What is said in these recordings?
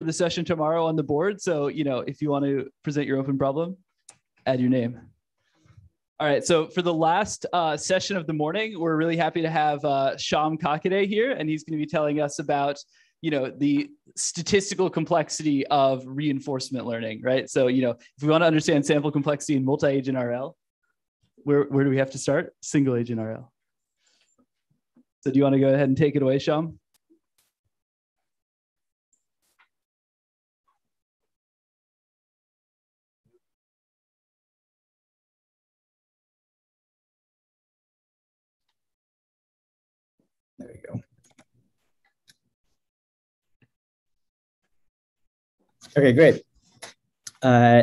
the session tomorrow on the board. So, you know, if you want to present your open problem, add your name. All right. So for the last uh, session of the morning, we're really happy to have uh, Sham Kakade here, and he's going to be telling us about, you know, the statistical complexity of reinforcement learning, right? So, you know, if we want to understand sample complexity in multi-agent RL, where, where do we have to start? Single agent RL. So do you want to go ahead and take it away, Sham? Okay, great. Uh,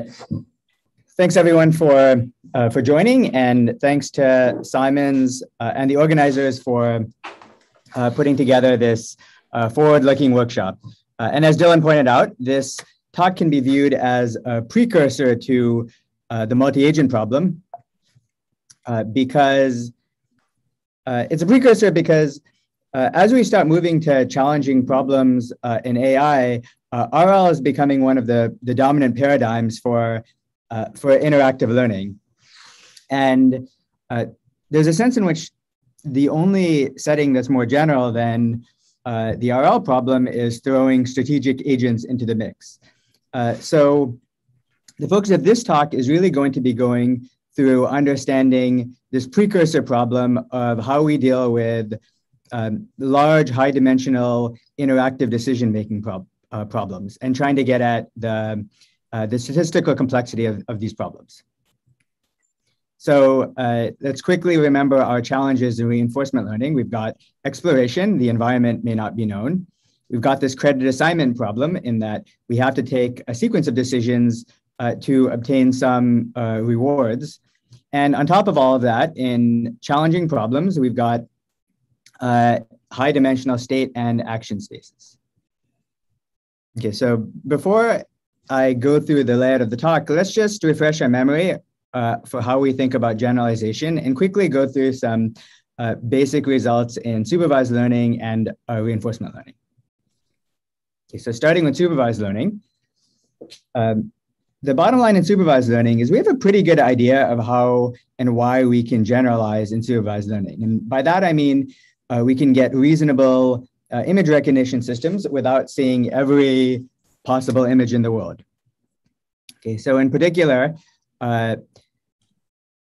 thanks everyone for uh, for joining, and thanks to Simons uh, and the organizers for uh, putting together this uh, forward-looking workshop. Uh, and as Dylan pointed out, this talk can be viewed as a precursor to the multi-agent problem because it's a precursor because uh, as we start moving to challenging problems uh, in AI, uh, RL is becoming one of the, the dominant paradigms for, uh, for interactive learning. And uh, there's a sense in which the only setting that's more general than uh, the RL problem is throwing strategic agents into the mix. so the focus of this talk is really going to be going through understanding this precursor problem of how we deal with um, large, high dimensional interactive decision making prob- uh, problems and trying to get at the, uh, the statistical complexity of, of these problems. So uh, let's quickly remember our challenges in reinforcement learning. We've got exploration, the environment may not be known. We've got this credit assignment problem in that we have to take a sequence of decisions uh, to obtain some uh, rewards. And on top of all of that, in challenging problems, we've got uh, high dimensional state and action spaces. Okay, so before I go through the layout of the talk, let's just refresh our memory uh, for how we think about generalization and quickly go through some uh, basic results in supervised learning and uh, reinforcement learning. Okay, so starting with supervised learning, um, the bottom line in supervised learning is we have a pretty good idea of how and why we can generalize in supervised learning. And by that, I mean, uh, we can get reasonable uh, image recognition systems without seeing every possible image in the world. Okay, so in particular, uh,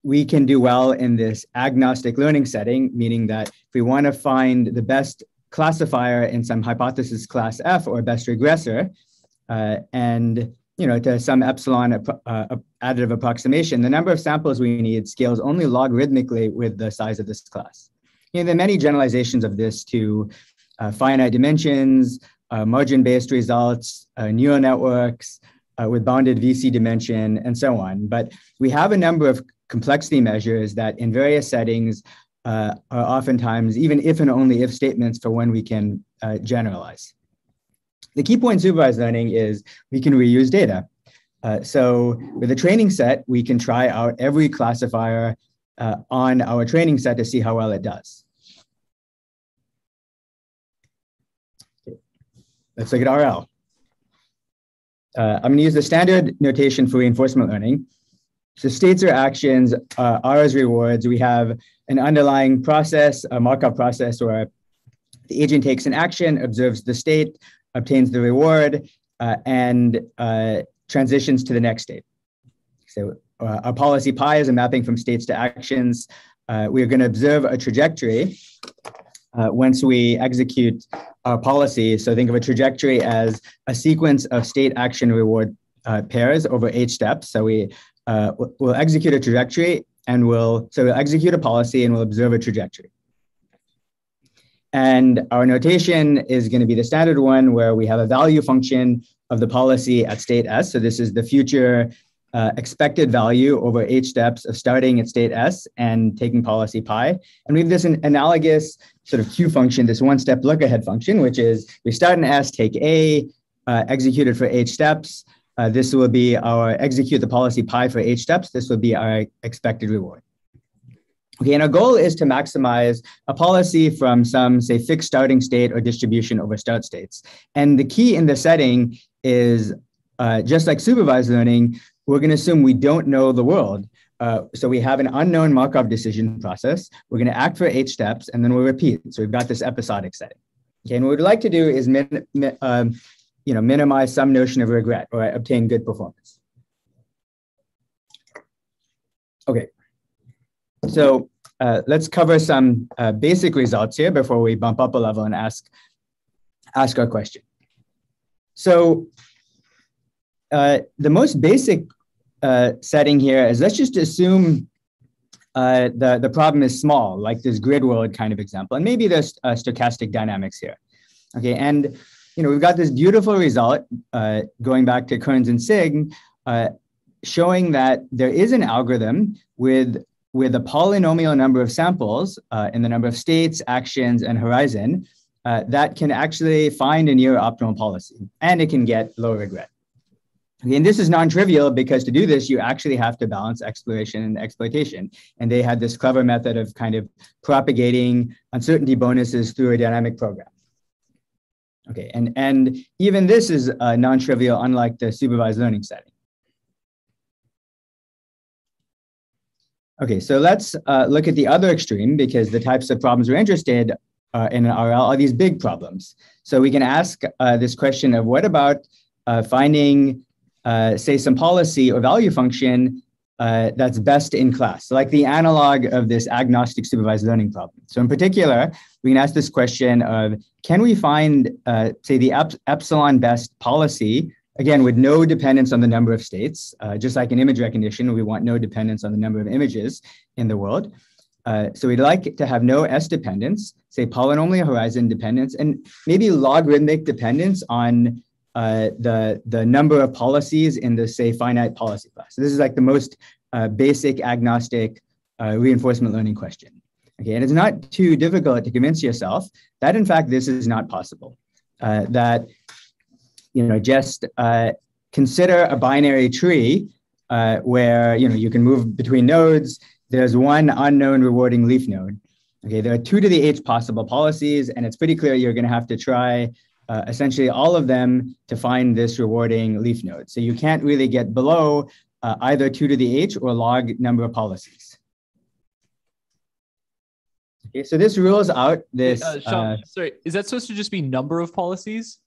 we can do well in this agnostic learning setting, meaning that if we want to find the best classifier in some hypothesis class F or best regressor, uh, and you know, to some epsilon uh, additive approximation, the number of samples we need scales only logarithmically with the size of this class. You know, there are many generalizations of this to finite dimensions, uh, margin-based results, uh, neural networks uh, with bounded VC dimension, and so on. But we have a number of complexity measures that in various settings uh, are oftentimes even if and only if statements for when we can uh, generalize. The key point in supervised learning is we can reuse data. so with a training set, we can try out every classifier uh, on our training set to see how well it does. Let's look at RL. Uh, I'm going to use the standard notation for reinforcement learning. So states are actions, uh, R is rewards. We have an underlying process, a Markov process where the agent takes an action, observes the state, obtains the reward, uh, and uh, transitions to the next state. So uh, our policy pi is a mapping from states to actions. Uh, we are going to observe a trajectory uh, once we execute our policy. So think of a trajectory as a sequence of state action reward uh, pairs over H steps. So we uh, will execute a trajectory and we'll, so we'll execute a policy and we'll observe a trajectory. And our notation is going to be the standard one where we have a value function of the policy at state S. So this is the future uh, expected value over H steps of starting at state S and taking policy pi. And we have this an analogous sort of Q function, this one step look ahead function, which is we start in S, take A, uh, execute it for H steps. Uh, this will be our execute the policy pi for H steps. This will be our expected reward. Okay, and our goal is to maximize a policy from some, say, fixed starting state or distribution over start states. And the key in the setting is uh, just like supervised learning, we're going to assume we don't know the world. Uh, so we have an unknown Markov decision process. We're going to act for H steps, and then we'll repeat. So we've got this episodic setting. Okay, and what we'd like to do is min, um, you know, minimize some notion of regret or obtain good performance. Okay, so uh, let's cover some uh, basic results here before we bump up a level and ask, ask our question. So uh, the most basic uh, setting here is let's just assume uh, the, the problem is small, like this grid world kind of example, and maybe there's uh, stochastic dynamics here. Okay, and you know we've got this beautiful result uh, going back to Kearns and Singh, uh, showing that there is an algorithm with with a polynomial number of samples uh, in the number of states, actions, and horizon that can actually find a near optimal policy, and it can get low regret. And this is non-trivial because to do this, you actually have to balance exploration and exploitation. And they had this clever method of kind of propagating uncertainty bonuses through a dynamic program. Okay, and, and even this is uh, non-trivial, unlike the supervised learning setting. Okay, so let's uh, look at the other extreme because the types of problems we're interested uh, in RL are these big problems. So we can ask uh, this question of what about uh, finding uh, say some policy or value function uh, that's best in class, like the analog of this agnostic supervised learning problem. So in particular, we can ask this question of, can we find, uh, say, the ep epsilon best policy, again, with no dependence on the number of states, uh, just like in image recognition, we want no dependence on the number of images in the world. Uh, so we'd like to have no S dependence, say polynomial horizon dependence, and maybe logarithmic dependence on uh, the, the number of policies in the, say, finite policy class. So this is like the most uh, basic agnostic uh, reinforcement learning question. Okay, and it's not too difficult to convince yourself that, in fact, this is not possible. Uh, that, you know, just uh, consider a binary tree where, you know, you can move between nodes. There's one unknown rewarding leaf node. Okay, there are two to the h possible policies, and it's pretty clear you're going to have to try uh, essentially all of them to find this rewarding leaf node. So you can't really get below uh, either 2 to the h or log number of policies. Okay, so this rules out this. Uh, Sham, uh, sorry, is that supposed to just be number of policies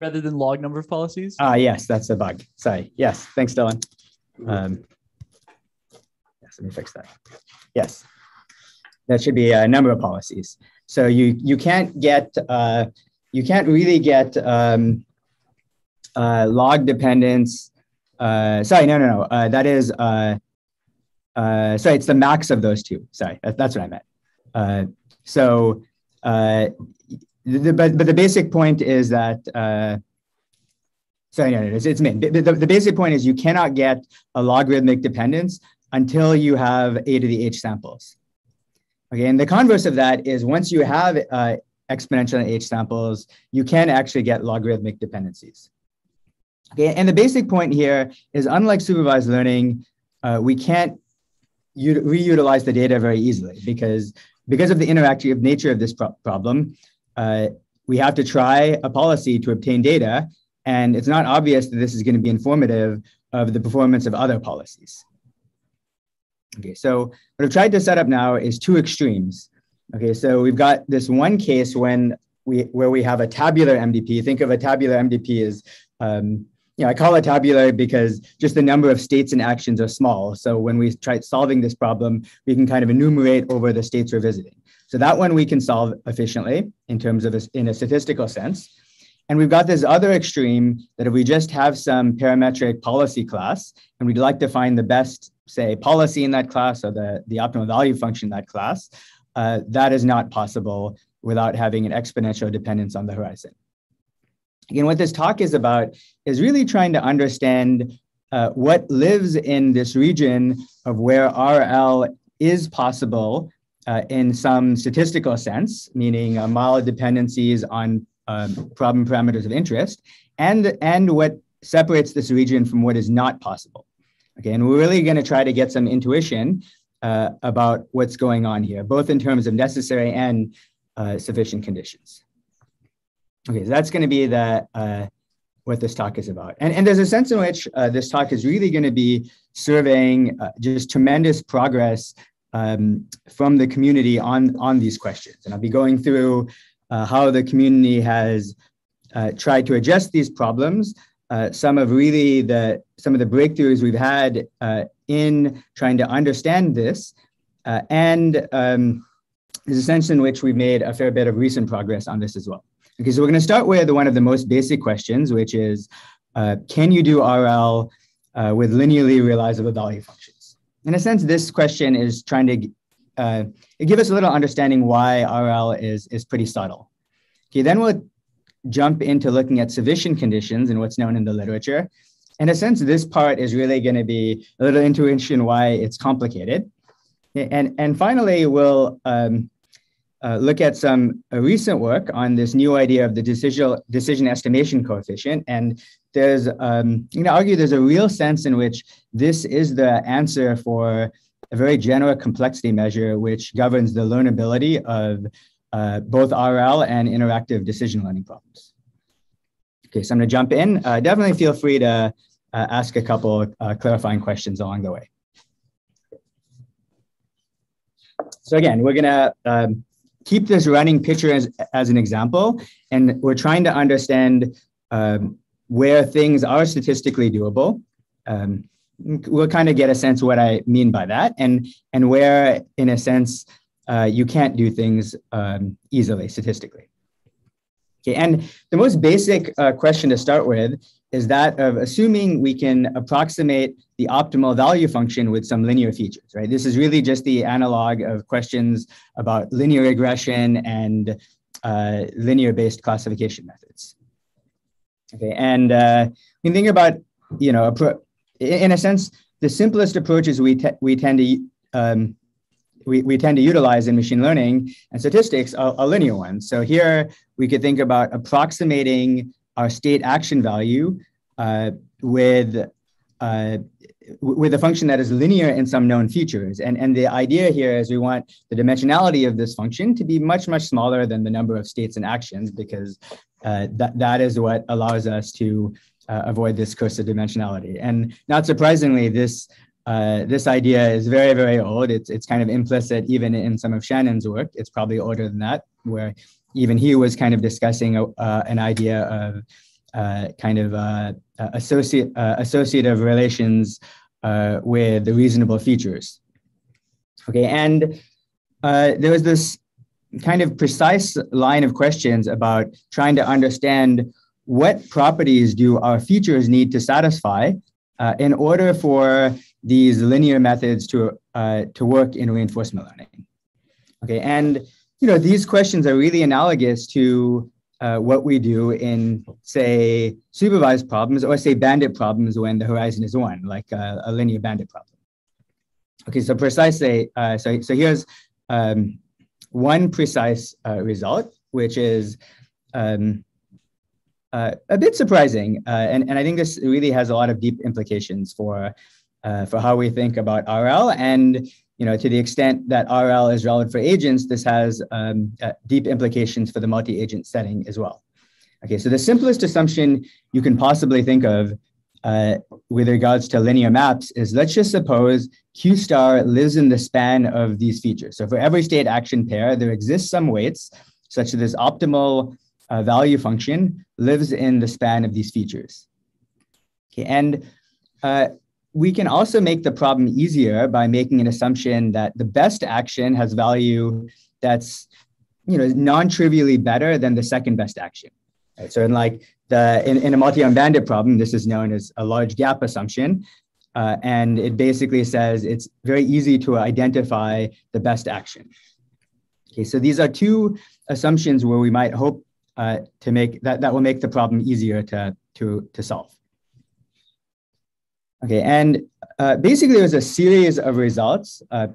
rather than log number of policies? Ah, yes, that's a bug. Sorry. Yes, thanks, Dylan. Um, yes, let me fix that. Yes, that should be a number of policies. So you you can't get uh, you can't really get um, uh, log dependence. Uh, sorry, no, no, no. Uh, that is, uh, uh, sorry, it's the max of those two. Sorry, that, that's what I meant. Uh, so, the, but, but the basic point is that, sorry, no, no, it's, it's min. The, the, the basic point is you cannot get a logarithmic dependence until you have a to the h samples. Okay, and the converse of that is once you have uh, exponential H samples, you can actually get logarithmic dependencies. Okay, and the basic point here is unlike supervised learning, uh, we can't reutilize the data very easily because because of the interactive nature of this pro problem, uh, we have to try a policy to obtain data, and it's not obvious that this is going to be informative of the performance of other policies. Okay, so what I've tried to set up now is two extremes. Okay, so we've got this one case when we where we have a tabular MDP. Think of a tabular MDP as um, you know, I call it tabular because just the number of states and actions are small. So when we try solving this problem, we can kind of enumerate over the states we're visiting. So that one we can solve efficiently in terms of a, in a statistical sense. And we've got this other extreme that if we just have some parametric policy class and we'd like to find the best, say, policy in that class or the, the optimal value function in that class, uh, that is not possible without having an exponential dependence on the horizon. Again, what this talk is about is really trying to understand uh, what lives in this region of where RL is possible uh, in some statistical sense, meaning uh, mild dependencies on um, problem parameters of interest, and, and what separates this region from what is not possible. Okay, and we're really going to try to get some intuition uh, about what's going on here, both in terms of necessary and uh, sufficient conditions. Okay, so that's going to be the, uh, what this talk is about. And, and there's a sense in which uh, this talk is really going to be surveying uh, just tremendous progress um, from the community on, on these questions. And I'll be going through uh, how the community has tried to address these problems. Some of really the some of the breakthroughs we've had in trying to understand this, and um, there's a sense in which we've made a fair bit of recent progress on this as well. Okay, so we're going to start with one of the most basic questions, which is, uh, can you do RL uh, with linearly realizable value functions? In a sense, this question is trying to uh, give us a little understanding why RL is, is pretty subtle. Okay, then we'll jump into looking at sufficient conditions and what's known in the literature. In a sense, this part is really going to be a little intuition why it's complicated. And, and finally, we'll um, uh, look at some uh, recent work on this new idea of the decision, decision estimation coefficient. And there's, um, you know, argue there's a real sense in which this is the answer for a very general complexity measure which governs the learnability of uh, both RL and interactive decision learning problems. Okay, so I'm gonna jump in. Uh, definitely feel free to uh, ask a couple uh, clarifying questions along the way. So again, we're gonna um, keep this running picture as, as an example, and we're trying to understand um, where things are statistically doable. Um, we'll kind of get a sense what I mean by that, and and where, in a sense, uh, you can't do things um, easily statistically. Okay, and the most basic uh, question to start with is that of assuming we can approximate the optimal value function with some linear features, right? This is really just the analog of questions about linear regression and uh, linear-based classification methods. Okay, and uh, when you think about, you know, in a sense, the simplest approaches we, te we tend to um, we, we tend to utilize in machine learning and statistics are, are linear ones. So here we could think about approximating our state action value uh, with uh, with a function that is linear in some known features. And, and the idea here is we want the dimensionality of this function to be much, much smaller than the number of states and actions because uh, that, that is what allows us to uh, avoid this curse of dimensionality. And not surprisingly, this uh, this idea is very, very old. It's, it's kind of implicit even in some of Shannon's work. It's probably older than that, where even he was kind of discussing uh, an idea of uh, kind of uh, associate, uh, associative relations uh, with the reasonable features. Okay, and uh, there was this kind of precise line of questions about trying to understand what properties do our features need to satisfy in order for these linear methods to, to work in reinforcement learning. Okay, and you know, these questions are really analogous to uh, what we do in, say, supervised problems or say bandit problems when the horizon is one, like a, a linear bandit problem. Okay, so precisely, uh, so, so here's um, one precise uh, result, which is um, uh, a bit surprising. Uh, and, and I think this really has a lot of deep implications for, uh, for how we think about RL and you know, to the extent that RL is relevant for agents, this has um, uh, deep implications for the multi-agent setting as well. Okay, so the simplest assumption you can possibly think of uh, with regards to linear maps is let's just suppose Q star lives in the span of these features. So for every state action pair, there exists some weights such that this optimal uh, value function lives in the span of these features. Okay, and uh, we can also make the problem easier by making an assumption that the best action has value that's you know non-trivially better than the second best action. Right? So in like the in, in a multi-arm bandit problem, this is known as a large gap assumption. Uh, and it basically says it's very easy to identify the best action. Okay, so these are two assumptions where we might hope uh, to make that that will make the problem easier to to to solve. Okay, and uh, basically there was a series of results uh,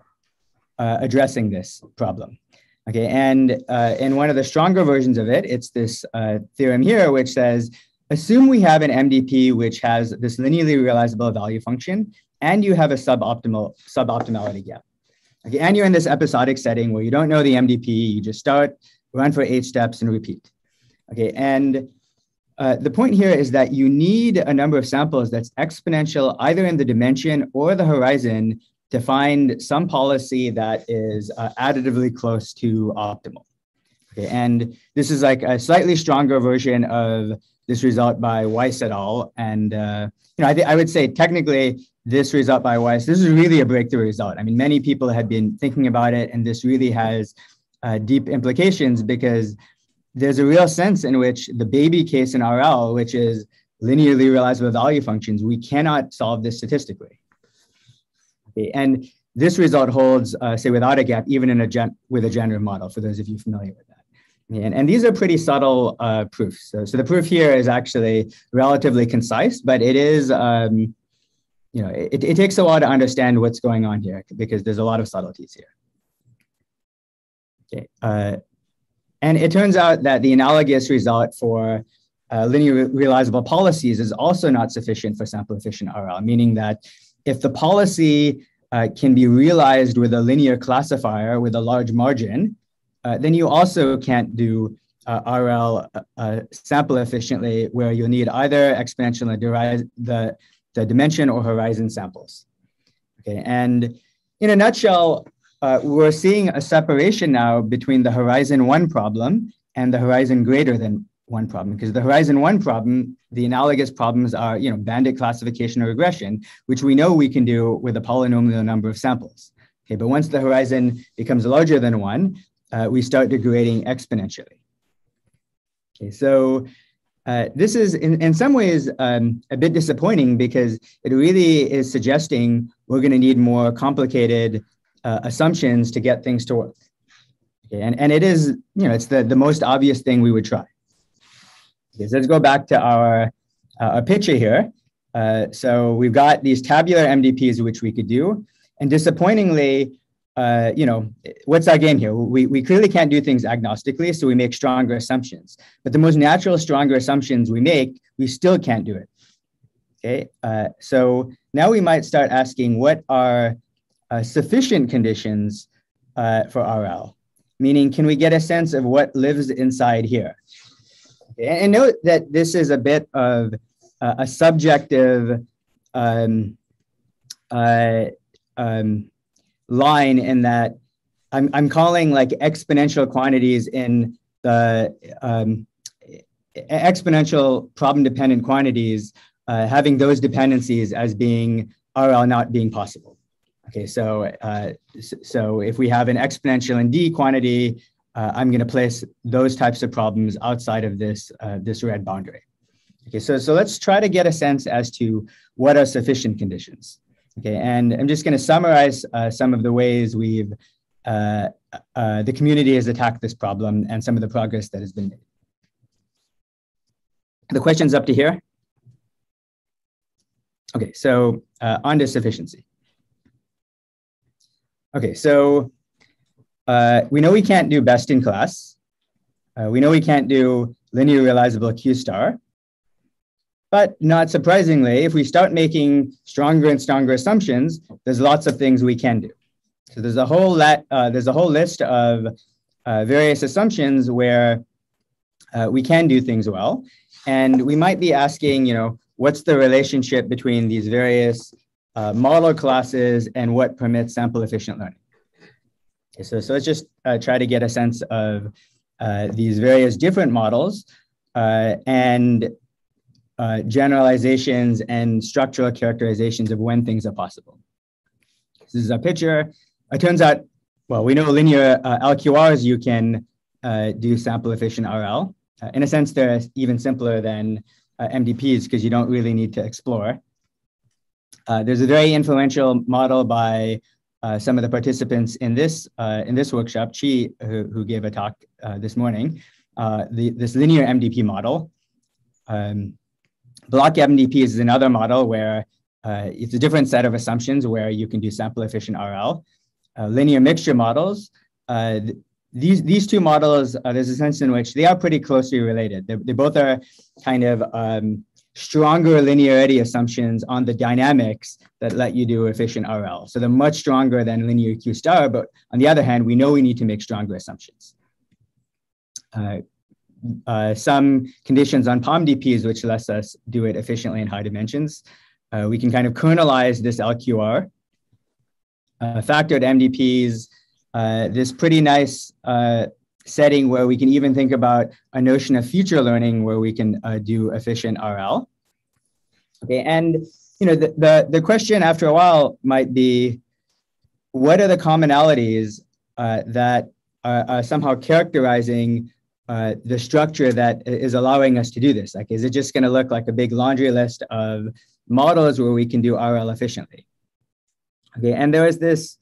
uh, addressing this problem. Okay, and uh, in one of the stronger versions of it, it's this uh, theorem here, which says, assume we have an MDP which has this linearly realizable value function, and you have a suboptimal suboptimality gap. Okay, and you're in this episodic setting where you don't know the MDP, you just start, run for H steps, and repeat. Okay, and uh, the point here is that you need a number of samples that's exponential either in the dimension or the horizon to find some policy that is uh, additively close to optimal. Okay, and this is like a slightly stronger version of this result by Weisz et al. And uh, you know, I, I would say technically this result by Weisz, this is really a breakthrough result. I mean, many people had been thinking about it, and this really has uh, deep implications because there's a real sense in which the baby case in RL, which is linearly realizable value functions, we cannot solve this statistically. Okay, and this result holds, uh, say, without a gap, even in a gen- with a generative model, for those of you familiar with that. And, and these are pretty subtle uh, proofs. So, so the proof here is actually relatively concise, but it is, um, you know, it, it takes a while to understand what's going on here because there's a lot of subtleties here. Okay. Uh, and it turns out that the analogous result for uh, linear realizable policies is also not sufficient for sample efficient RL, meaning that if the policy uh, can be realized with a linear classifier with a large margin, uh, then you also can't do uh, RL uh, sample efficiently where you'll need either exponential the, the dimension or horizon samples. Okay, and in a nutshell, uh, we're seeing a separation now between the horizon one problem and the horizon greater than one problem because the horizon one problem the analogous problems are you know bandit classification or regression which we know we can do with a polynomial number of samples. Okay but once the horizon becomes larger than one uh, we start degrading exponentially. Okay so uh, this is in, in some ways um, a bit disappointing because it really is suggesting we're going to need more complicated uh, assumptions to get things to work. Okay, and, and it is, you know, it's the, the most obvious thing we would try. Okay, so let's go back to our, uh, our picture here. Uh, so we've got these tabular MDPs which we could do. And disappointingly, uh, you know, what's our game here? We, we clearly can't do things agnostically, so we make stronger assumptions. But the most natural, stronger assumptions we make, we still can't do it. Okay, uh, so now we might start asking what are uh, sufficient conditions uh, for RL, meaning can we get a sense of what lives inside here? And note that this is a bit of uh, a subjective um, uh, um, line in that I'm, I'm calling like exponential quantities in the um, exponential problem dependent quantities, uh, having those dependencies as being RL not being possible. Okay, so, uh, so if we have an exponential in D quantity, uh, I'm going to place those types of problems outside of this, uh, this red boundary. Okay, so, so let's try to get a sense as to what are sufficient conditions. Okay, and I'm just going to summarize uh, some of the ways we've, uh, uh, the community has attacked this problem and some of the progress that has been made. The question's up to here. Okay, so on to sufficiency. Okay, so uh, we know we can't do best in class. Uh, we know we can't do linear realizable Q star. But not surprisingly, if we start making stronger and stronger assumptions, there's lots of things we can do. So there's a whole lot, uh, there's a whole list of uh, various assumptions where uh, we can do things well. And we might be asking, you know, what's the relationship between these various uh, model classes, and what permits sample efficient learning. Okay, so, so let's just uh, try to get a sense of uh, these various different models uh, and uh, generalizations and structural characterizations of when things are possible. This is a picture. It turns out, well, we know linear uh, LQRs, you can do sample efficient RL. in a sense, they're even simpler than MDPs because you don't really need to explore. Uh, there's a very influential model by uh, some of the participants in this uh, in this workshop, Chi, who, who gave a talk uh, this morning, uh, the, this linear MDP model. Um, block MDP is another model where it's a different set of assumptions where you can do sample efficient RL. linear mixture models, th these, these two models, there's a sense in which they are pretty closely related. They, they both are kind of um, stronger linearity assumptions on the dynamics that let you do efficient RL. So they're much stronger than linear Q star, but on the other hand, we know we need to make stronger assumptions. Uh, uh, some conditions on POMDPs, which lets us do it efficiently in high dimensions. Uh, we can kind of kernelize this LQR, uh, factored MDPs, uh, this pretty nice uh, setting where we can even think about a notion of feature learning where we can uh, do efficient RL. Okay, and you know the, the, the question after a while might be, what are the commonalities uh, that are, are, somehow characterizing uh, the structure that is allowing us to do this? Like, is it just going to look like a big laundry list of models where we can do RL efficiently? Okay, and there was this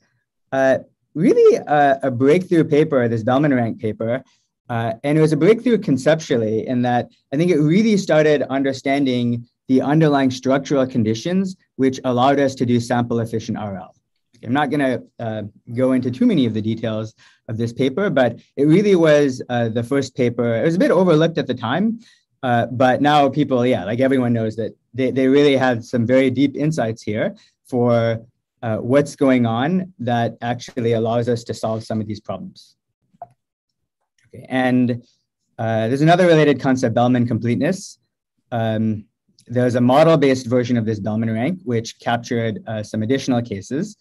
uh, really a, a, breakthrough paper, this Bellman rank paper, uh, and it was a breakthrough conceptually in that I think it really started understanding the underlying structural conditions which allowed us to do sample efficient RL. I'm not going to uh, go into too many of the details of this paper, but it really was uh, the first paper. It was a bit overlooked at the time, uh, but now people, yeah, like everyone knows that they, they really had some very deep insights here for uh, what's going on that actually allows us to solve some of these problems. Okay, and uh, there's another related concept, Bellman completeness. Um, there's a model-based version of this Bellman rank, which captured uh, some additional cases.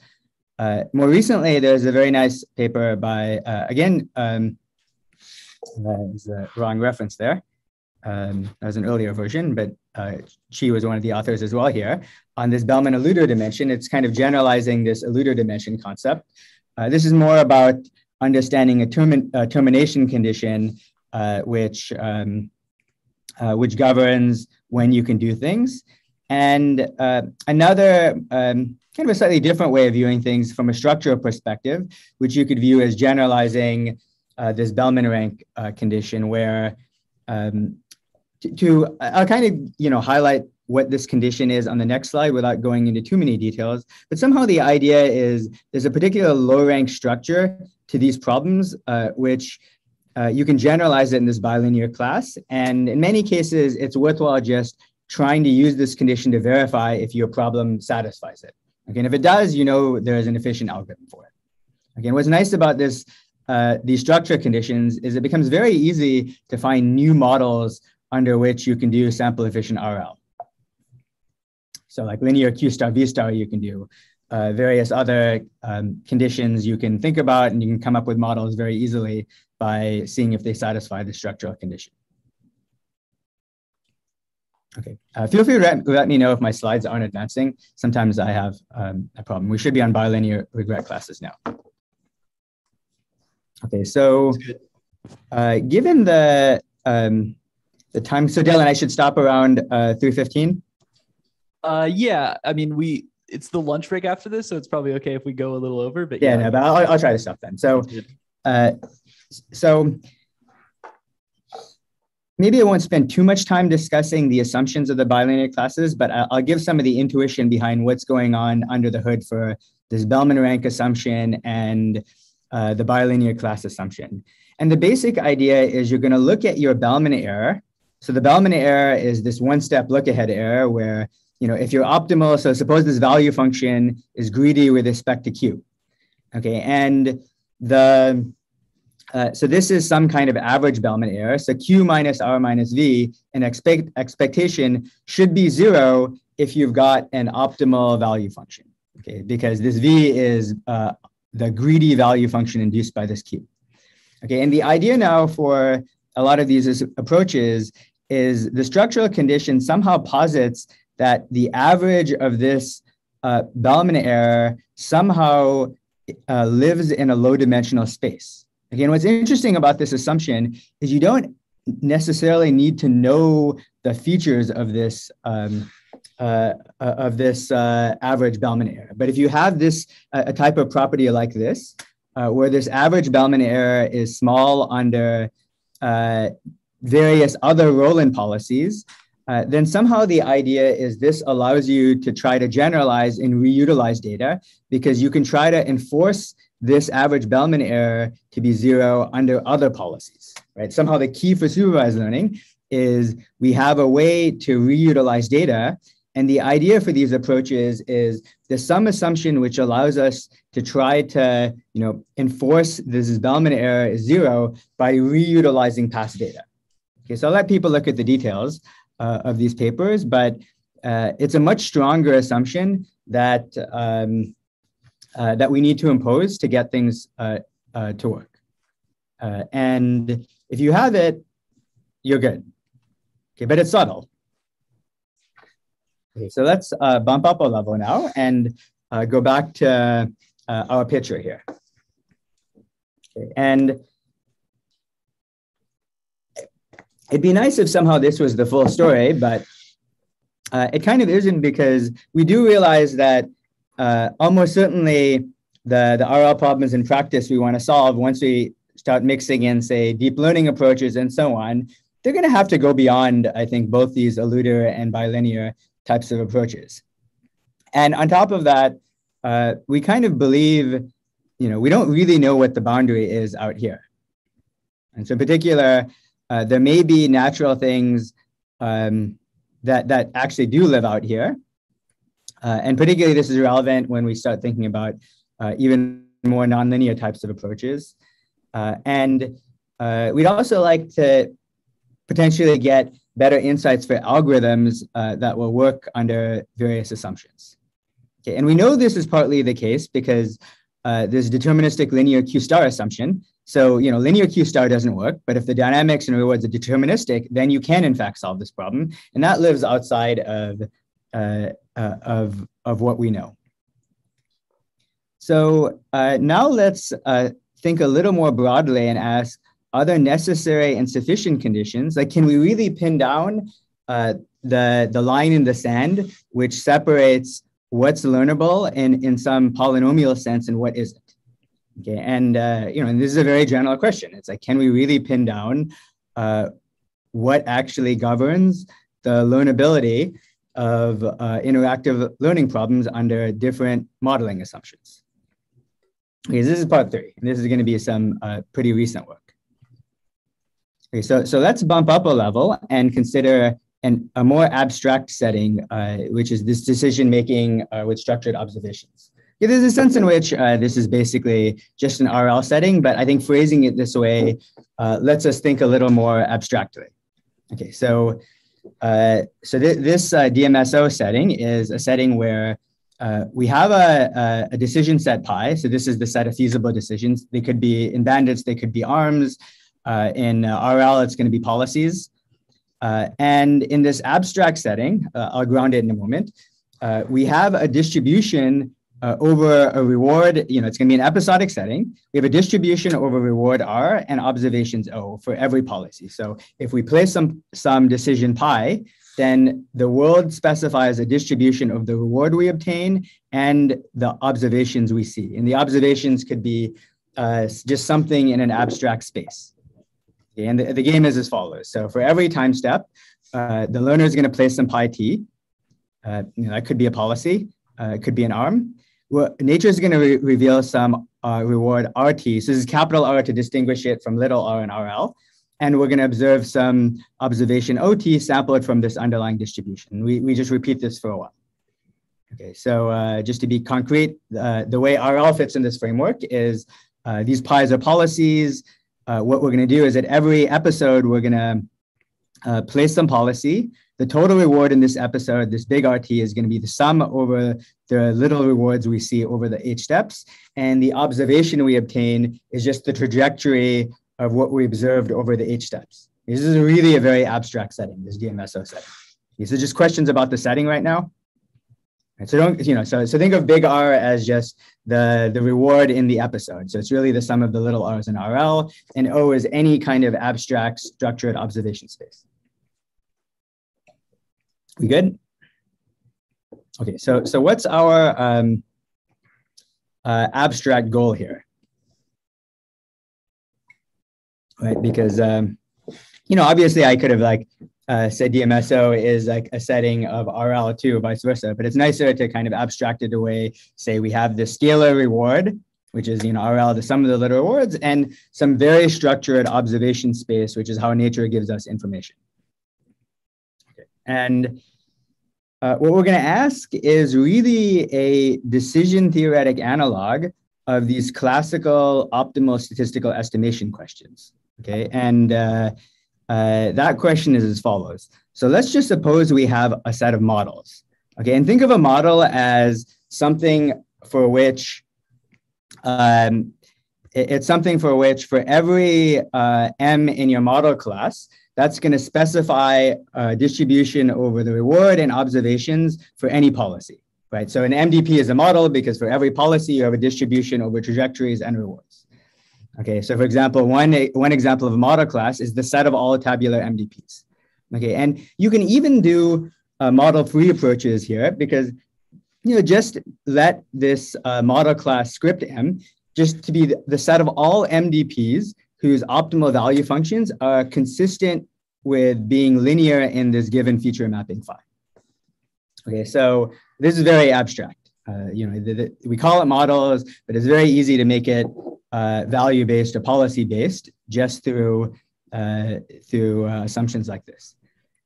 Uh, more recently, there's a very nice paper by, uh, again, um, there's a wrong reference there. Um, that was an earlier version, but uh, she was one of the authors as well here on this Bellman eluder dimension. It's kind of generalizing this eluder dimension concept. Uh, this is more about understanding a, term a termination condition, uh, which um, uh, which governs when you can do things. And uh, another um, kind of a slightly different way of viewing things from a structural perspective, which you could view as generalizing this Bellman rank condition, where um, to, to, I'll kind of you know highlight what this condition is on the next slide without going into too many details. But somehow the idea is there's a particular low rank structure to these problems, uh, which uh, you can generalize it in this bilinear class. And in many cases, it's worthwhile just trying to use this condition to verify if your problem satisfies it. Again, if it does, you know there's an efficient algorithm for it. Again, what's nice about this uh, these structure conditions is it becomes very easy to find new models under which you can do sample efficient RL. So like linear Q star V star, you can do uh, various other um, conditions you can think about, and you can come up with models very easily by seeing if they satisfy the structural condition. Okay, uh, feel free to let, me know if my slides aren't advancing. Sometimes I have um, a problem. We should be on bilinear regret classes now. Okay, so uh, given the um, the time, so Dylan, I should stop around uh, 3.15? Uh, yeah, I mean, we it's the lunch break after this, so it's probably okay if we go a little over. But yeah, yeah no, but I'll, I'll try to stop then. So, uh, so maybe I won't spend too much time discussing the assumptions of the bilinear classes, but I'll, I'll give some of the intuition behind what's going on under the hood for this Bellman rank assumption and uh, the bilinear class assumption. And the basic idea is you're going to look at your Bellman error. So the Bellman error is this one-step look-ahead error where, you know, if you're optimal, so suppose this value function is greedy with respect to q. Okay, and the uh, so this is some kind of average Bellman error. So Q minus R minus V, an expect, expectation should be zero if you've got an optimal value function, okay? Because this V is uh, the greedy value function induced by this Q. Okay, and the idea now for a lot of these approaches is the structural condition somehow posits that the average of this uh, Bellman error somehow uh, lives in a low dimensional space. Again, what's interesting about this assumption is you don't necessarily need to know the features of this um, uh, uh, of this uh, average Bellman error. But if you have this a type of property like this, uh, where this average Bellman error is small under uh, various other roll-in policies, uh, then somehow the idea is this allows you to try to generalize and reutilize data because you can try to enforce this average Bellman error to be zero under other policies, right? Somehow the key for supervised learning is we have a way to reutilize data. And the idea for these approaches is there's some assumption which allows us to try to, you know, enforce this Bellman error is zero by reutilizing past data. Okay, so I'll let people look at the details uh, of these papers, but uh, it's a much stronger assumption that um, uh, that we need to impose to get things uh, uh, to work. Uh, and if you have it, you're good. Okay, but it's subtle. Okay, so let's bump up a level now and go back to our picture here. Okay, and it'd be nice if somehow this was the full story, but uh, it kind of isn't because we do realize that uh, almost certainly the, the RL problems in practice we want to solve once we start mixing in, say, deep learning approaches and so on, they're going to have to go beyond, I think, both these eluder and bilinear types of approaches. And on top of that, uh, we kind of believe, you know, we don't really know what the boundary is out here. And so in particular, uh, there may be natural things um, that, that actually do live out here. Uh, and particularly this is relevant when we start thinking about uh, even more nonlinear types of approaches. Uh, and uh, we'd also like to potentially get better insights for algorithms that will work under various assumptions. Okay, and we know this is partly the case because uh, there's deterministic linear Q star assumption. So, you know, linear Q star doesn't work, but if the dynamics and rewards are deterministic, then you can in fact solve this problem. And that lives outside of, uh, uh, of, of what we know. So uh, now let's uh, think a little more broadly and ask, are there necessary and sufficient conditions? Like, can we really pin down uh, the, the line in the sand, which separates what's learnable in, in some polynomial sense and what isn't? Okay, and uh, you know, and this is a very general question. It's like, can we really pin down uh, what actually governs the learnability of uh, interactive learning problems under different modeling assumptions? Okay, so this is part three, and this is going to be some uh, pretty recent work. Okay, so so let's bump up a level and consider an, a more abstract setting, uh, which is this decision making uh, with structured observations. Yeah, there's a sense in which uh, this is basically just an RL setting, but I think phrasing it this way uh, lets us think a little more abstractly. Okay, so uh, so th this uh, DMSO setting is a setting where uh, we have a, a, decision set pi. So this is the set of feasible decisions. They could be in bandits, they could be arms. Uh, in RL, it's going to be policies. and in this abstract setting, I'll ground it in a moment. we have a distribution uh, over a reward, you know, it's going to be an episodic setting. We have a distribution over reward R and observations O for every policy. So if we place some, some decision pi, then the world specifies a distribution of the reward we obtain and the observations we see. And the observations could be uh, just something in an abstract space. Okay, and the, the game is as follows. So for every time step, uh, the learner is going to place some pi t. Uh, you know, that could be a policy, uh, it could be an arm well, nature is going to re reveal some uh, reward RT. So this is capital R to distinguish it from little r and RL. And we're going to observe some observation OT sampled from this underlying distribution. We, we just repeat this for a while. Okay, so uh, just to be concrete, uh, the way RL fits in this framework is uh, these pies are policies. Uh, what we're going to do is at every episode, we're going to uh, place some policy the total reward in this episode, this big RT, is going to be the sum over the little rewards we see over the H steps. And the observation we obtain is just the trajectory of what we observed over the H steps. This is really a very abstract setting, this DMSO setting. These are just questions about the setting right now. And so don't, you know, so, so think of big R as just the, the reward in the episode. So it's really the sum of the little R's in RL, and O is any kind of abstract structured observation space. We good? Okay, so so what's our um, uh, abstract goal here? Right, because um, you know, obviously, I could have like uh, said DMSO is like a setting of RL2, vice versa, but it's nicer to kind of abstract it away. Say we have the scalar reward, which is you know RL, the sum of the little rewards, and some very structured observation space, which is how nature gives us information. And uh, what we're going to ask is really a decision theoretic analog of these classical optimal statistical estimation questions. Okay, and uh, uh, that question is as follows. So let's just suppose we have a set of models. Okay, and think of a model as something for which um, it, it's something for which for every uh, m in your model class, that's going to specify a distribution over the reward and observations for any policy, right? So an MDP is a model because for every policy, you have a distribution over trajectories and rewards. Okay, so for example, one, one example of a model class is the set of all tabular MDPs. Okay, and you can even do uh, model-free approaches here because you know just let this uh, model class script m just to be the set of all MDPs whose optimal value functions are consistent with being linear in this given feature mapping phi. Okay, so this is very abstract. Uh, you know, the, the, we call it models, but it's very easy to make it uh, value-based or policy-based just through uh, through uh, assumptions like this.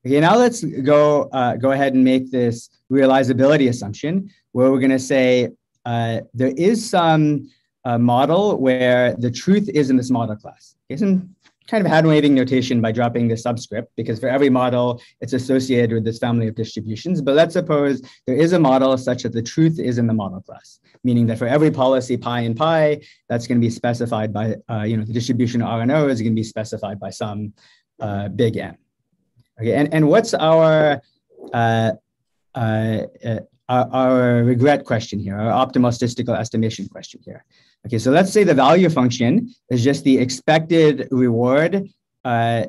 Okay, now let's go uh, go ahead and make this realizability assumption where we're going to say uh, there is some uh, model where the truth is in this model class. Some kind of hand waving notation by dropping the subscript because for every model it's associated with this family of distributions. But let's suppose there is a model such that the truth is in the model class, meaning that for every policy pi and pi, that's going to be specified by, uh, you know, the distribution of RNO is going to be specified by some uh, big M. Okay, and, and what's our, uh, uh, uh our, our regret question here, our optimal statistical estimation question here? Okay, so let's say the value function is just the expected reward uh,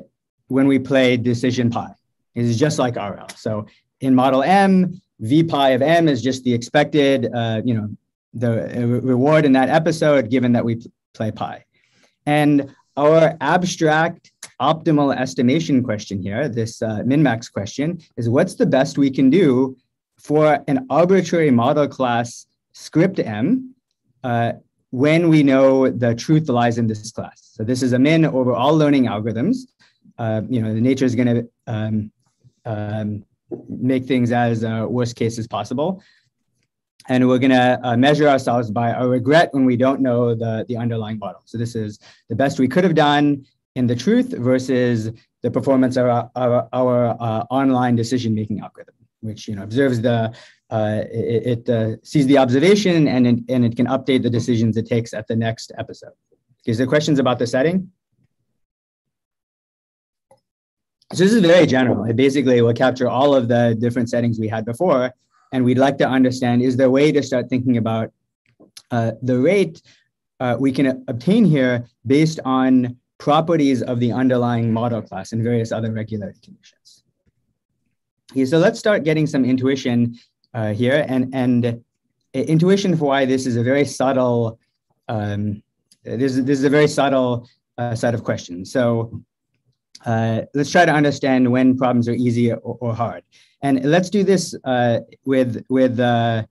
when we play decision pi. It is just like RL. So in model M, V pi of M is just the expected, uh, you know, the uh, reward in that episode, given that we play pi. And our abstract optimal estimation question here, this uh, min-max question, is what's the best we can do for an arbitrary model class script M uh, when we know the truth lies in this class. So this is a min over all learning algorithms. Uh, you know, the nature is going to um, um, make things as uh, worst case as possible. And we're going to uh, measure ourselves by our regret when we don't know the, the underlying model. So this is the best we could have done in the truth versus the performance of our, our, our uh, online decision-making algorithm, which you know observes the uh, it, it uh, sees the observation and it, and it can update the decisions it takes at the next episode. Is there questions about the setting? So this is very general. It basically will capture all of the different settings we had before. And we'd like to understand, is there a way to start thinking about uh, the rate uh, we can obtain here based on properties of the underlying model class and various other regularity conditions. Okay, so let's start getting some intuition uh, here, and and intuition for why this is a very subtle. Um, this this is a very subtle uh, set of questions. So uh, let's try to understand when problems are easy or, or hard, and let's do this uh, with with uh,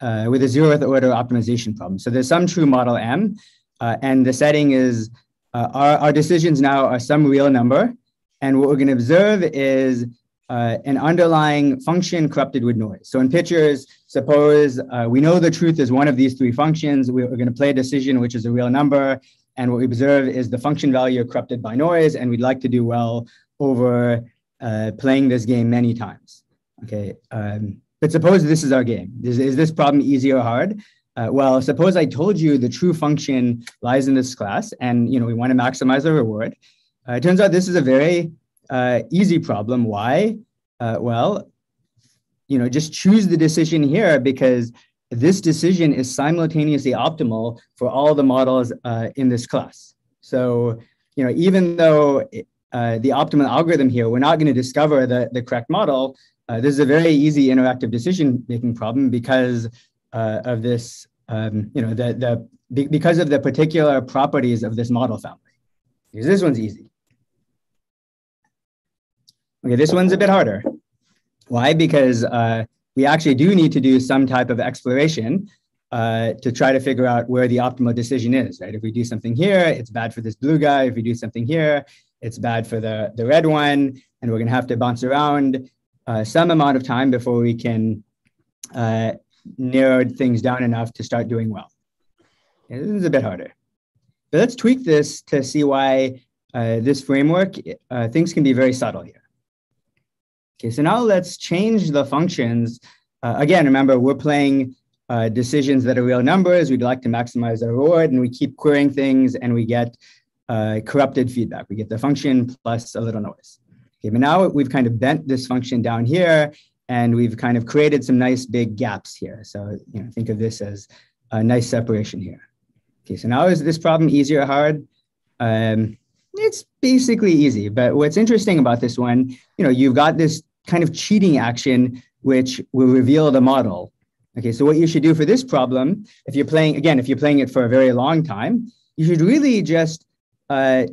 uh, with a zeroth order optimization problem. So there's some true model M, and the setting is our, our decisions now are some real number, and what we're going to observe is uh, an underlying function corrupted with noise. So in pictures, suppose uh, we know the truth is one of these three functions. We're, going to play a decision, which is a real number. And what we observe is the function value corrupted by noise. And we'd like to do well over uh, playing this game many times. Okay. Um, but suppose this is our game. Is, is this problem easy or hard? Uh, well, suppose I told you the true function lies in this class and you know we want to maximize the reward. Uh, it turns out this is a very uh, easy problem. Why? Uh, well, you know, just choose the decision here because this decision is simultaneously optimal for all the models uh, in this class. So, you know, even though uh, the optimal algorithm here, we're not going to discover the, the correct model, uh, this is a very easy interactive decision-making problem because uh, of this, um, you know, the, the, because of the particular properties of this model family. Because this one's easy. Okay, this one's a bit harder. Why? Because uh, we actually do need to do some type of exploration uh, to try to figure out where the optimal decision is, right? If we do something here, it's bad for this blue guy. If we do something here, it's bad for the, the red one. And we're gonna have to bounce around uh, some amount of time before we can uh, narrow things down enough to start doing well. This is a bit harder. But let's tweak this to see why uh, this framework, uh, things can be very subtle here. Okay, so now let's change the functions. Uh, again, remember, we're playing uh, decisions that are real numbers. We'd like to maximize our reward, and we keep querying things, and we get uh, corrupted feedback. We get the function plus a little noise. Okay, but now we've kind of bent this function down here, and we've kind of created some nice big gaps here. So you know, think of this as a nice separation here. Okay, so now is this problem easy or hard? Um, it's basically easy, but what's interesting about this one, you know, you've got this kind of cheating action which will reveal the model. Okay, so what you should do for this problem, if you're playing, again, if you're playing it for a very long time, you should really just uh,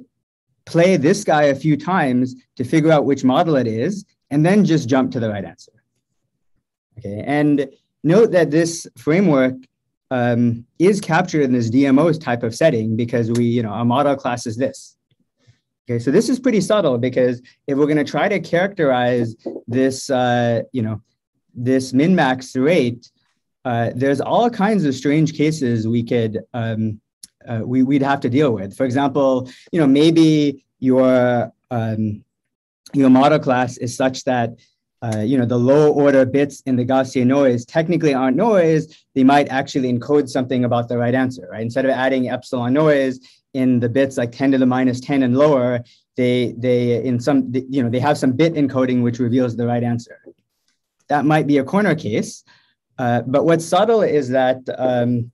play this guy a few times to figure out which model it is, and then just jump to the right answer. Okay, and note that this framework um, is captured in this DMOs type of setting because we, you know, our model class is this. Okay, so this is pretty subtle because if we're going to try to characterize this, uh, you know, this min-max rate, uh, there's all kinds of strange cases we could um, uh, we, we'd have to deal with. For example, you know, maybe your um, your model class is such that uh, you know the low order bits in the Gaussian noise technically aren't noise. They might actually encode something about the right answer, right? Instead of adding epsilon noise, in the bits like 10 to the minus 10 and lower, they they in some you know they have some bit encoding which reveals the right answer. That might be a corner case, uh, but what's subtle is that um,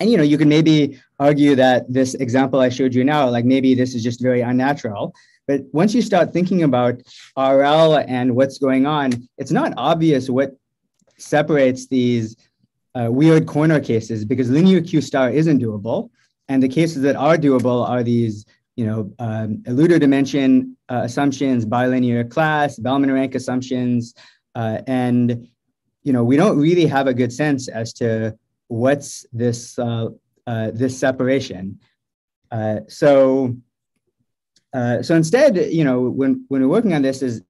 and you know you can maybe argue that this example I showed you now, like maybe this is just very unnatural. But once you start thinking about RL and what's going on, it's not obvious what separates these uh, weird corner cases because linear Q star isn't doable. And the cases that are doable are these, you know, um, Eluder dimension uh, assumptions, bilinear class, Bellman rank assumptions, uh, and you know, we don't really have a good sense as to what's this uh, uh this separation. Uh, so, uh, so instead, you know, when when we're working on this, is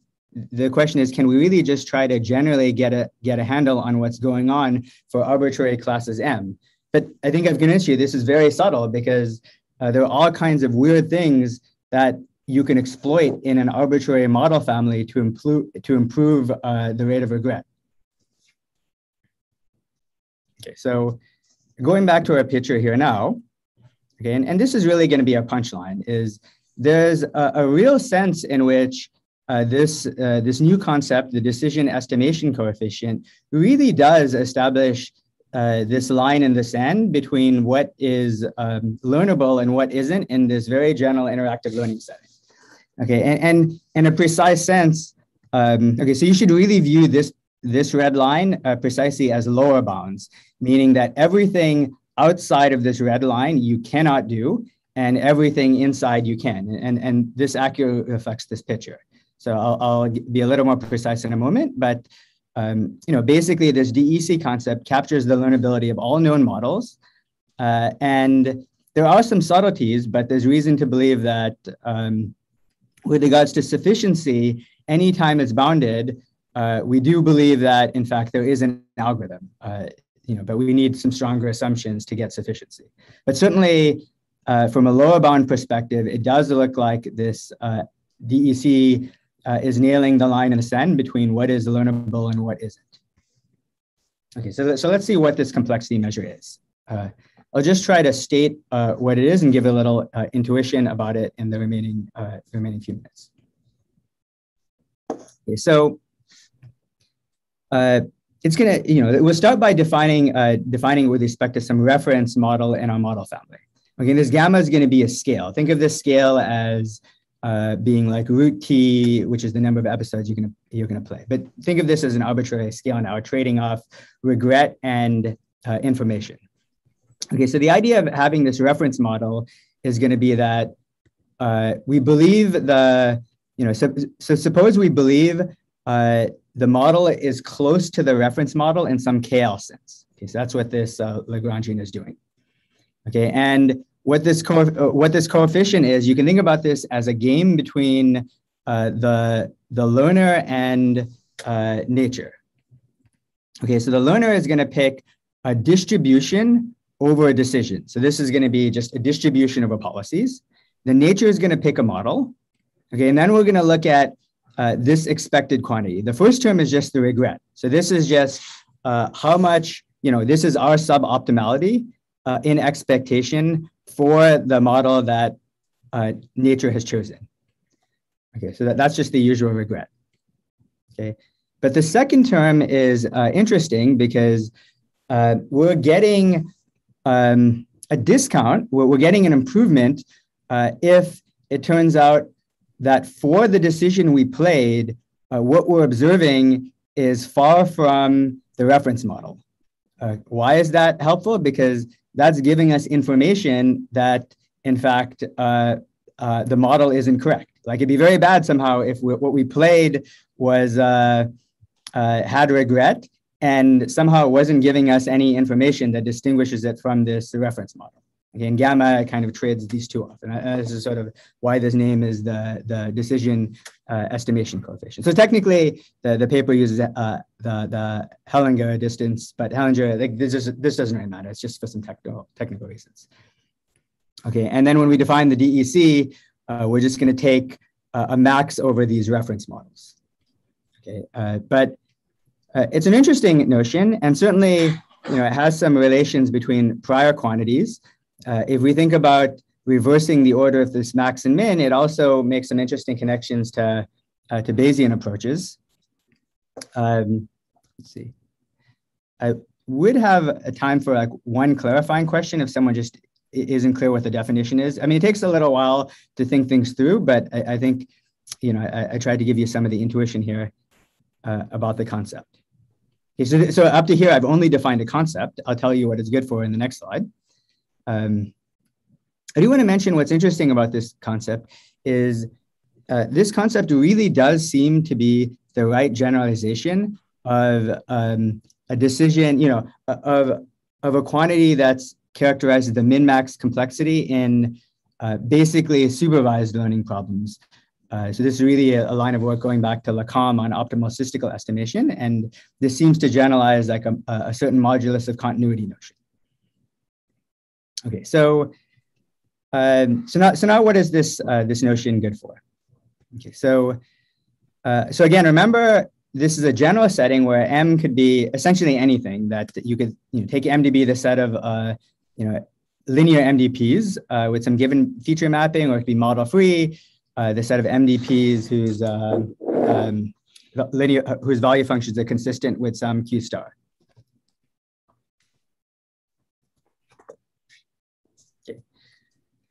the question is, can we really just try to generally get a get a handle on what's going on for arbitrary classes M? But I think I've convinced you this is very subtle because uh, there are all kinds of weird things that you can exploit in an arbitrary model family to improve to improve uh, the rate of regret. Okay, so going back to our picture here now, okay, and, and this is really going to be a punchline, is there's a, a real sense in which uh, this, uh, this new concept, the decision estimation coefficient, really does establish uh, this line in the sand between what is um, learnable and what isn't in this very general interactive learning setting. Okay, and, and in a precise sense, um, okay, so you should really view this, this red line uh, precisely as lower bounds, meaning that everything outside of this red line you cannot do, and everything inside you can. And, and this accurately reflects this picture. So I'll, I'll be a little more precise in a moment, but um, you know, basically this DEC concept captures the learnability of all known models. Uh, and there are some subtleties, but there's reason to believe that um, with regards to sufficiency, anytime it's bounded, uh, we do believe that, in fact, there is an algorithm, uh, you know, but we need some stronger assumptions to get sufficiency. But certainly, uh, from a lower bound perspective, it does look like this uh, DEC uh, is nailing the line in the sand between what is learnable and what isn't. Okay, so, so let's see what this complexity measure is. Uh, I'll just try to state uh, what it is and give a little uh, intuition about it in the remaining, uh, remaining few minutes. Okay, so uh, it's gonna, you know, we'll start by defining, defining with respect to some reference model in our model family. Okay, this gamma is gonna be a scale. Think of this scale as uh, being like root t, which is the number of episodes you're gonna you're gonna play. But think of this as an arbitrary scale now, trading off regret and uh, information. Okay, so the idea of having this reference model is going to be that uh, we believe the you know so, so suppose we believe uh, the model is close to the reference model in some KL sense. Okay, so that's what this uh, Lagrangian is doing. Okay, and what this co- what this coefficient is, you can think about this as a game between uh, the the learner and uh, nature. Okay, so the learner is going to pick a distribution over a decision. So this is going to be just a distribution over policies, The nature is going to pick a model. Okay, and then we're going to look at uh, this expected quantity. The first term is just the regret. So this is just uh, how much, you know, this is our suboptimality uh, in expectation for the model that uh, nature has chosen. Okay, so that, that's just the usual regret. Okay, but the second term is uh, interesting because uh, we're getting um, a discount, we're, we're, getting an improvement if it turns out that for the decision we played, uh, what we're observing is far from the reference model. Uh, why is that helpful? Because that's giving us information that, in fact, uh, uh the model is incorrect. Like it'd be very bad somehow if we, what we played was uh, uh, had regret and somehow it wasn't giving us any information that distinguishes it from this reference model. Again, gamma kind of trades these two off. And this is sort of why this name is the, the decision uh, estimation coefficient. So technically, the, the paper uses uh, the, the Hellinger distance, but Hellinger, like, this, is, this doesn't really matter. It's just for some technical, technical reasons. Okay, and then when we define the DEC, uh, we're just going to take uh, a max over these reference models. Okay, uh, but it's an interesting notion, and certainly, you know, it has some relations between prior quantities. Uh, if we think about reversing the order of this max and min, it also makes some interesting connections to, uh, to Bayesian approaches. Um, let's see. I would have a time for like one clarifying question if someone just isn't clear what the definition is. I mean, it takes a little while to think things through, but I, I think, you know, I, I, tried to give you some of the intuition here uh, about the concept. Okay, so, so up to here, I've only defined a concept. I'll tell you what it's good for in the next slide. Um, I do want to mention what's interesting about this concept is uh, this concept really does seem to be the right generalization of um, a decision, you know, of, of a quantity that's characterized as the min-max complexity in uh, basically supervised learning problems. Uh, so this is really a, a, line of work going back to Le Cam on optimal statistical estimation, and this seems to generalize like a, a certain modulus of continuity notion. Okay, so um, so now so now what is this uh, this notion good for? Okay, so uh, so again, remember this is a general setting where M could be essentially anything that you could you know, take M to be the set of uh, you know linear MDPs uh, with some given feature mapping, or it could be model free, uh, the set of MDPs whose uh, um, linear whose value functions are consistent with some Q star.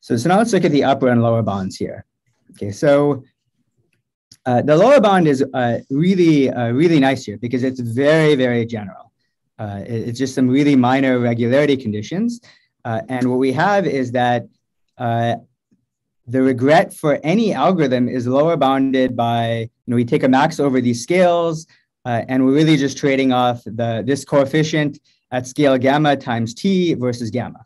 So, so now let's look at the upper and lower bounds here. Okay, so uh, the lower bound is uh, really, uh, really nice here because it's very, very general. Uh, it, it's just some really minor regularity conditions. Uh, and what we have is that uh, the regret for any algorithm is lower bounded by, you know, we take a max over these scales, and we're really just trading off the this coefficient at scale gamma times t versus gamma.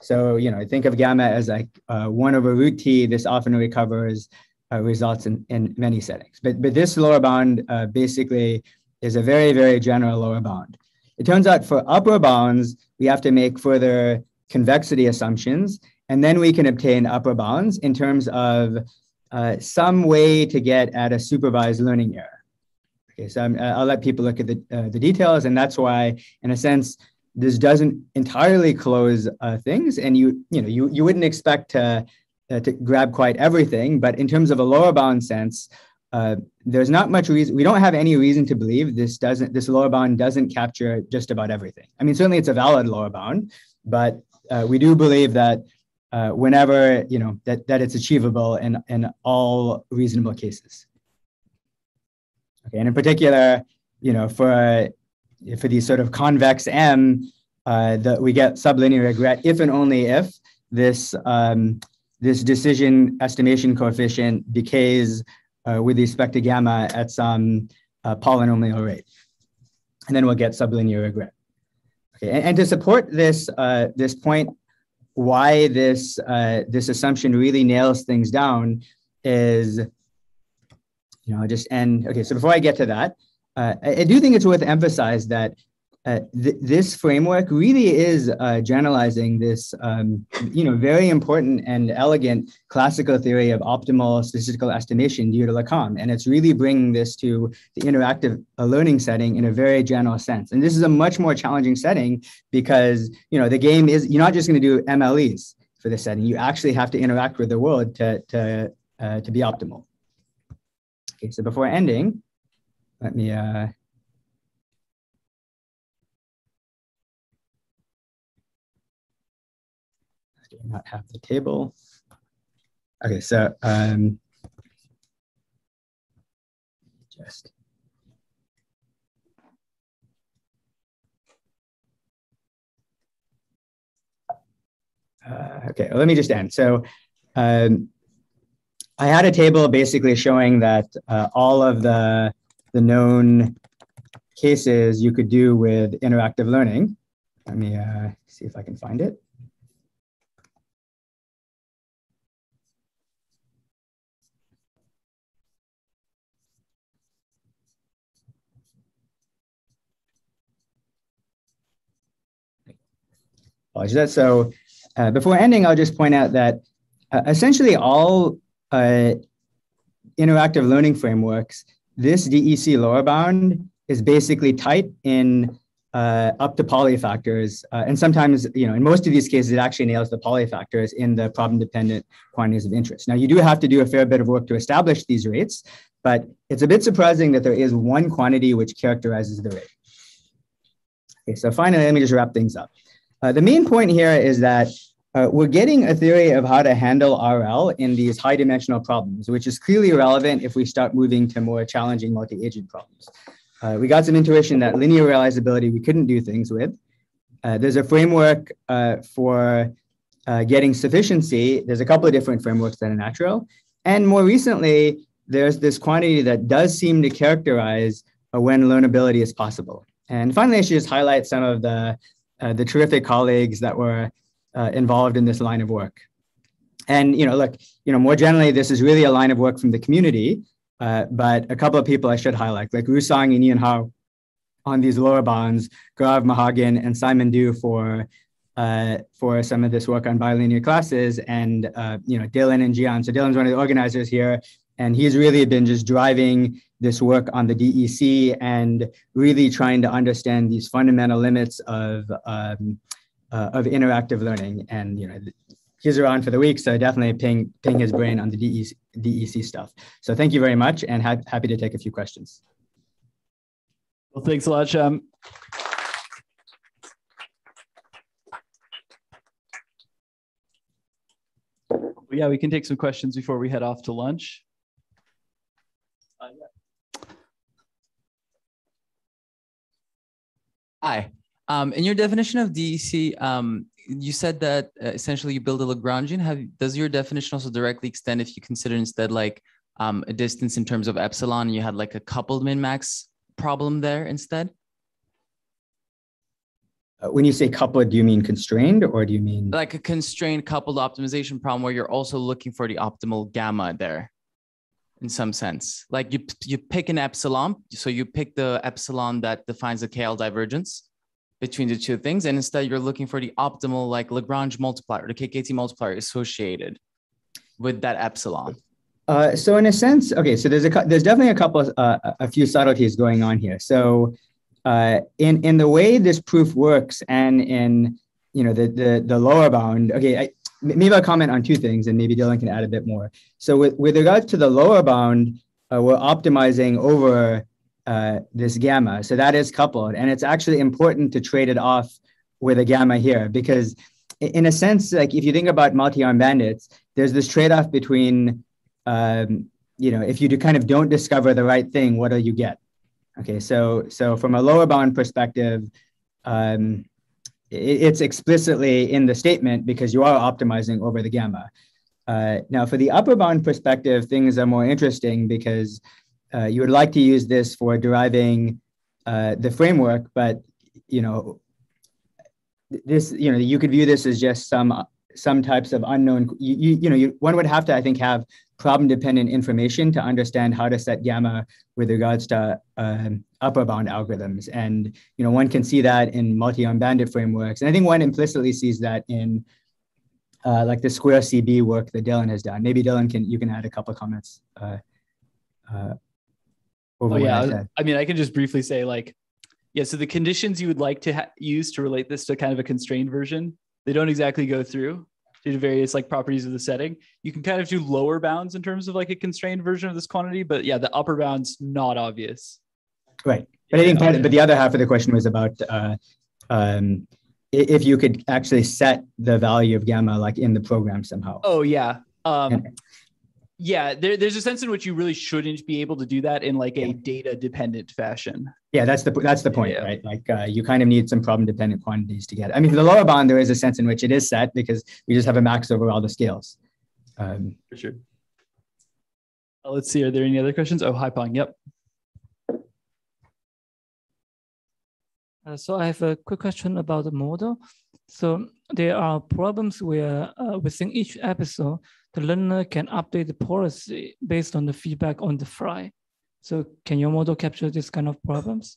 So, you know, I think of gamma as like uh, one over root t. This often recovers uh, results in, in many settings. But, but this lower bound uh, basically is a very, very general lower bound. It turns out for upper bounds, we have to make further convexity assumptions, and then we can obtain upper bounds in terms of uh, some way to get at a supervised learning error. Okay, so i will let people look at the, uh, the details, and that's why, in a sense, this doesn't entirely close uh, things, and you you know you you wouldn't expect to uh, to grab quite everything, but in terms of a lower bound sense, uh, there's not much reason. We don't have any reason to believe this doesn't this lower bound doesn't capture just about everything. I mean, certainly it's a valid lower bound, but uh, we do believe that uh, whenever you know that that it's achievable in in all reasonable cases. Okay, and in particular, you know, for for these sort of convex M, uh, that we get sublinear regret if and only if this um, this decision estimation coefficient decays uh, with respect to gamma at some uh, polynomial rate, and then we'll get sublinear regret. Okay, and, and to support this uh, this point, why this uh, this assumption really nails things down is, you know, just end. Okay, so before I get to that, uh, I, I, do think it's worth emphasize that uh, th- this framework really is uh, generalizing this, um, you know, very important and elegant classical theory of optimal statistical estimation due to Le Cam. And it's really bringing this to the interactive uh, learning setting in a very general sense. And this is a much more challenging setting because, you know, the game is, you're not just going to do MLEs for this setting. You actually have to interact with the world to, to, uh, to be optimal. Okay, so before ending, let me, uh, do not have the table. Okay, so um, just uh, okay, let me just end. So um, I had a table basically showing that uh, all of the, the known cases you could do with interactive learning. Let me uh, see if I can find it. So uh, before ending, I'll just point out that uh, essentially all uh, interactive learning frameworks, this DEC lower bound is basically tight in uh, up to poly factors. Uh, and sometimes, you know, in most of these cases, it actually nails the poly factors in the problem dependent quantities of interest. Now, you do have to do a fair bit of work to establish these rates, but it's a bit surprising that there is one quantity which characterizes the rate. Okay, so finally, let me just wrap things up. Uh, the main point here is that uh, we're getting a theory of how to handle RL in these high dimensional problems, which is clearly relevant if we start moving to more challenging multi-agent problems. Uh, we got some intuition that linear realizability we couldn't do things with. Uh, there's a framework uh, for uh, getting sufficiency. There's a couple of different frameworks that are natural. And more recently, there's this quantity that does seem to characterize uh, when learnability is possible. And finally, I should just highlight some of the, the terrific colleagues that were uh, involved in this line of work. And you know, look, you know, more generally, this is really a line of work from the community. Uh, but a couple of people I should highlight, like Ruosong and Yuanhao on these lower bounds, Gaurav Mahajan and Simon Du for uh, for some of this work on bilinear classes, and uh, you know Dylan and Jian. So Dylan's one of the organizers here, and he's really been just driving this work on the DEC and really trying to understand these fundamental limits of um, uh, of interactive learning. And you know, he's around for the week, so definitely ping ping his brain on the DEC, DEC stuff. So thank you very much, and ha- happy to take a few questions. Well, thanks a lot, Sham. yeah, we can take some questions before we head off to lunch. Uh, yeah. Hi. Um, in your definition of DEC, um, you said that uh, essentially you build a Lagrangian. Have does your definition also directly extend if you consider instead like um, a distance in terms of epsilon? And you had like a coupled min max problem there instead. Uh, when you say coupled, do you mean constrained or do you mean like a constrained coupled optimization problem where you're also looking for the optimal gamma there? in some sense. Like you you pick an epsilon, so you pick the epsilon that defines the KL divergence, between the two things. And instead, you're looking for the optimal like Lagrange multiplier, the KKT multiplier associated with that epsilon. Uh, so in a sense, okay, so there's a there's definitely a couple of, uh, a few subtleties going on here. So uh, in in the way this proof works, and in you know the the, the lower bound. Okay, I, maybe I'll comment on two things, and maybe Dylan can add a bit more. So with with regards to the lower bound, uh, we're optimizing over uh, this gamma. So that is coupled. And it's actually important to trade it off with a gamma here because in a sense, like if you think about multi-arm bandits, there's this trade-off between, um, you know, if you do kind of don't discover the right thing, what do you get? Okay, so so from a lower bound perspective, um, it, it's explicitly in the statement because you are optimizing over the gamma. Uh, now, for the upper bound perspective, things are more interesting because uh, you would like to use this for deriving uh, the framework, but you know, this you know you could view this as just some some types of unknown. You you, you know you, one would have to I think have problem dependent information to understand how to set gamma with regards to um, upper bound algorithms. And you know, one can see that in multi-arm bandit frameworks. And I think one implicitly sees that in uh, like the SquareCB work that Dylan has done. Maybe Dylan can you can add a couple of comments. Uh, uh, oh yeah, I, I, mean, I can just briefly say like, yeah. So the conditions you would like to ha- use to relate this to kind of a constrained version, they don't exactly go through due to various like properties of the setting. You can kind of do lower bounds in terms of like a constrained version of this quantity, but yeah, the upper bound's not obvious. Right. But I think part, but the other half of the question was about uh, um, if you could actually set the value of gamma like in the program somehow. Oh yeah. Um, yeah, there, there's a sense in which you really shouldn't be able to do that in like a yeah. data dependent fashion. Yeah, that's the that's the point, yeah. right? Like uh, you kind of need some problem dependent quantities to get. It. I mean, for the lower bound, there is a sense in which it is set because we just have a max over all the scales. Um, for sure. Uh, let's see. Are there any other questions? Oh, hi, Pong. Yep. Uh, so I have a quick question about the model. So there are problems where uh, within each episode, the learner can update the policy based on the feedback on the fly. So can your model capture this kind of problems?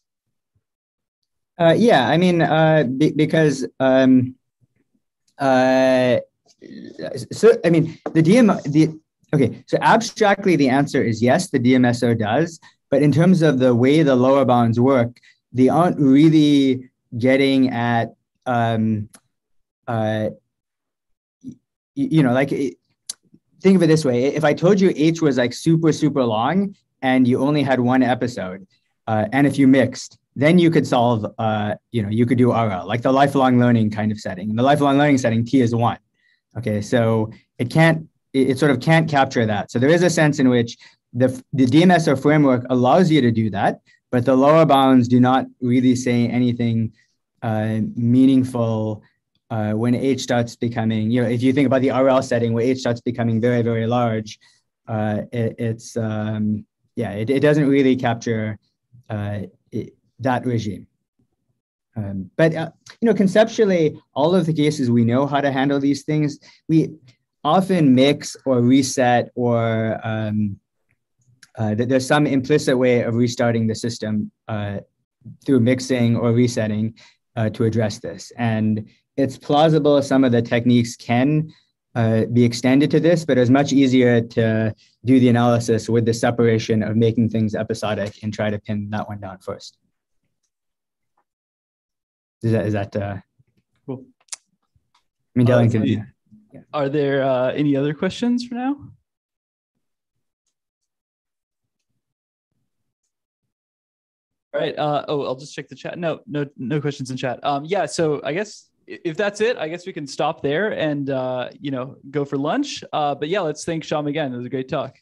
Uh, yeah, I mean, uh, be, because um, uh, so I mean the DM the okay. So abstractly, the answer is yes. The DMSO does, but in terms of the way the lower bounds work, they aren't really getting at um, uh, you, you know like it, think of it this way. If i told you h was like super super long and you only had one episode uh, and if you mixed then you could solve uh, you know you could do rl like the lifelong learning kind of setting. In the lifelong learning setting t is one. Okay so it can't it, it sort of can't capture that. So there is a sense in which the, the dmso framework allows you to do that but the lower bounds do not really say anything uh, meaningful uh, when H starts becoming, you know, if you think about the RL setting where H starts becoming very, very large, uh, it, it's, um, yeah, it, it doesn't really capture uh, it, that regime. Um, but, uh, you know, conceptually, all of the cases we know how to handle these things. We often mix or reset or um, uh, there's some implicit way of restarting the system uh, through mixing or resetting to address this. And it's plausible some of the techniques can uh, be extended to this, but it's much easier to do the analysis with the separation of making things episodic and try to pin that one down first. Is that, is that uh, cool? I mean, Dylan can. Yeah. Are there uh, any other questions for now? All right. Uh, oh, I'll just check the chat. No, no, no questions in chat. Um, yeah. So I guess if that's it, I guess we can stop there and uh, you know go for lunch. Uh, but yeah, let's thank Sham again. It was a great talk.